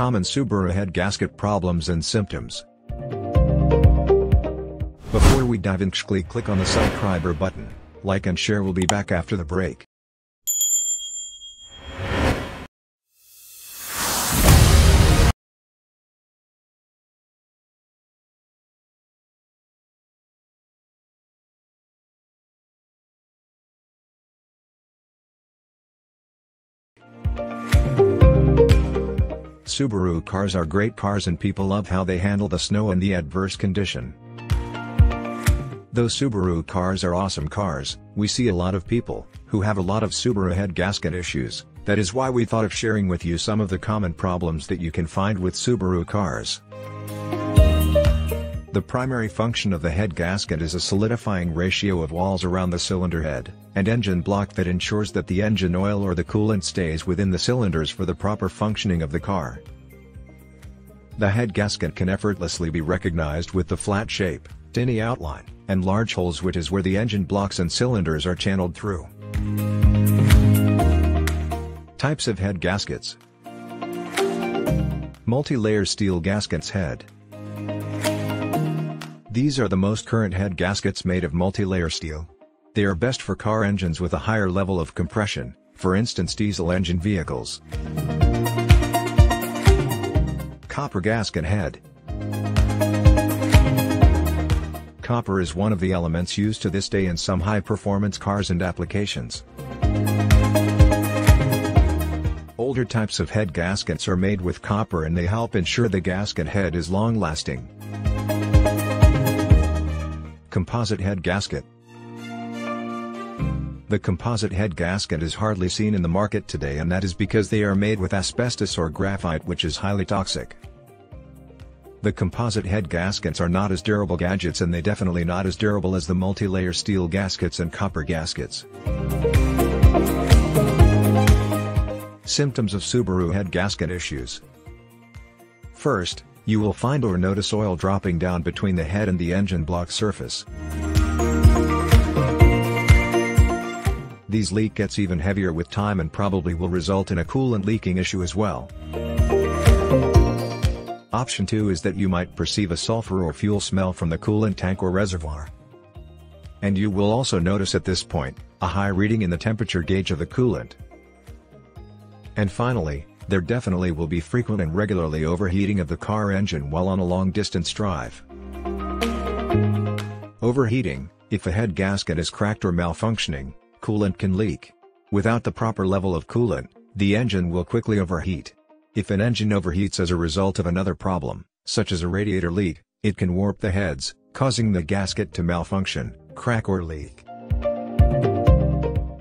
Common Subaru head gasket problems and symptoms. Before we dive in click on the subscriber button, like and share we'll be back after the break. Subaru cars are great cars and people love how they handle the snow and the adverse condition. Though Subaru cars are awesome cars, we see a lot of people, who have a lot of Subaru head gasket issues, that is why we thought of sharing with you some of the common problems that you can find with Subaru cars. The primary function of the head gasket is a solidifying ratio of walls around the cylinder head, and engine block that ensures that the engine oil or the coolant stays within the cylinders for the proper functioning of the car. The head gasket can effortlessly be recognized with the flat shape, tinny outline, and large holes which is where the engine blocks and cylinders are channeled through. Types of head gaskets Multi-layer steel gaskets head these are the most current head gaskets made of multi-layer steel. They are best for car engines with a higher level of compression, for instance diesel engine vehicles. Copper gasket head. Copper is one of the elements used to this day in some high-performance cars and applications. Older types of head gaskets are made with copper and they help ensure the gasket head is long-lasting. Composite head gasket The composite head gasket is hardly seen in the market today and that is because they are made with asbestos or graphite which is highly toxic. The composite head gaskets are not as durable gadgets and they definitely not as durable as the multi-layer steel gaskets and copper gaskets. Symptoms of Subaru head gasket issues First, you will find or notice oil dropping down between the head and the engine block surface. These leak gets even heavier with time and probably will result in a coolant leaking issue as well. Option 2 is that you might perceive a sulfur or fuel smell from the coolant tank or reservoir. And you will also notice at this point, a high reading in the temperature gauge of the coolant. And finally, there definitely will be frequent and regularly overheating of the car engine while on a long-distance drive. Overheating, if a head gasket is cracked or malfunctioning, coolant can leak. Without the proper level of coolant, the engine will quickly overheat. If an engine overheats as a result of another problem, such as a radiator leak, it can warp the heads, causing the gasket to malfunction, crack or leak.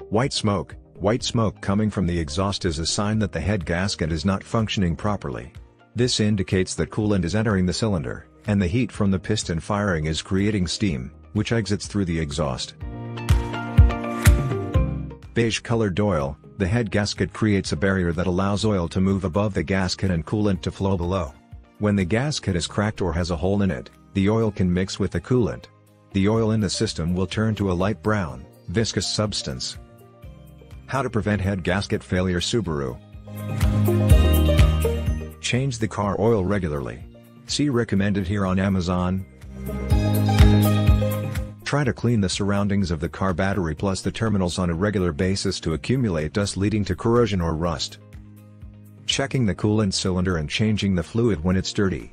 White smoke, White smoke coming from the exhaust is a sign that the head gasket is not functioning properly. This indicates that coolant is entering the cylinder, and the heat from the piston firing is creating steam, which exits through the exhaust. Beige-colored oil, the head gasket creates a barrier that allows oil to move above the gasket and coolant to flow below. When the gasket is cracked or has a hole in it, the oil can mix with the coolant. The oil in the system will turn to a light brown, viscous substance, how to prevent head gasket failure Subaru. Change the car oil regularly. See recommended here on Amazon. Try to clean the surroundings of the car battery plus the terminals on a regular basis to accumulate dust leading to corrosion or rust. Checking the coolant cylinder and changing the fluid when it's dirty.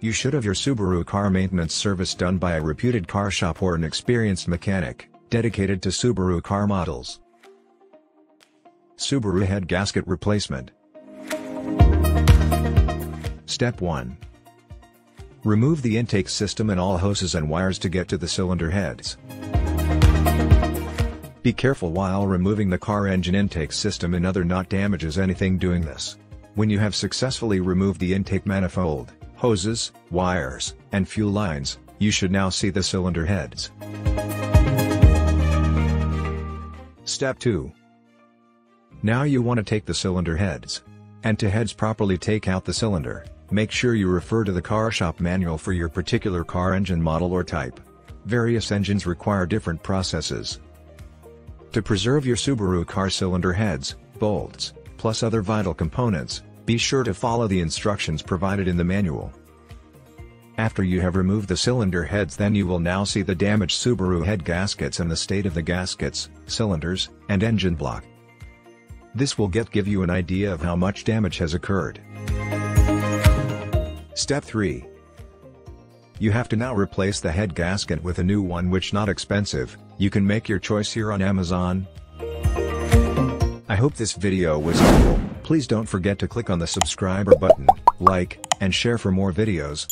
You should have your Subaru car maintenance service done by a reputed car shop or an experienced mechanic, dedicated to Subaru car models. Subaru head gasket replacement. Step 1. Remove the intake system and all hoses and wires to get to the cylinder heads. Be careful while removing the car engine intake system and other not damages anything doing this. When you have successfully removed the intake manifold, hoses, wires, and fuel lines, you should now see the cylinder heads. Step 2. Now you want to take the cylinder heads. And to heads properly take out the cylinder, make sure you refer to the car shop manual for your particular car engine model or type. Various engines require different processes. To preserve your Subaru car cylinder heads, bolts, plus other vital components, Be sure to follow the instructions provided in the manual. After you have removed the cylinder heads then you will now see the damaged Subaru head gaskets and the state of the gaskets, cylinders, and engine block. This will get give you an idea of how much damage has occurred. Step 3. You have to now replace the head gasket with a new one which not expensive, you can make your choice here on Amazon. I hope this video was helpful, please don't forget to click on the subscriber button, like, and share for more videos.